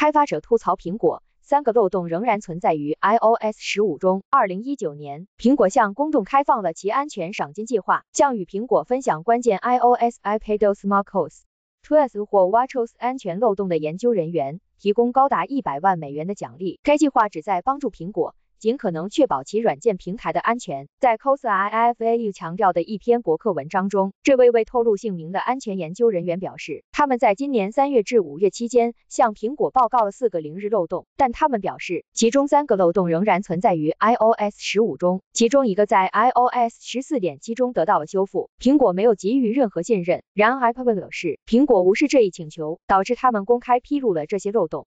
开发者吐槽苹果。三个漏洞仍然存在于 iOS 十五中。二零一九年，苹果向公众开放了其安全赏金计划，将与苹果分享关键 iOS、iPadOS、macOS、TwoS 或 watchOS 安全漏洞的研究人员提供高达一百万美元的奖励。该计划旨在帮助苹果。尽可能确保其软件平台的安全。在 COSIFAU 强调的一篇博客文章中，这位未透露姓名的安全研究人员表示，他们在今年三月至五月期间向苹果报告了四个零日漏洞，但他们表示，其中三个漏洞仍然存在于 iOS 十五中，其中一个在 iOS 十四点七中得到了修复。苹果没有给予任何信任。然而，Apple 表示，苹果无视这一请求，导致他们公开披露了这些漏洞。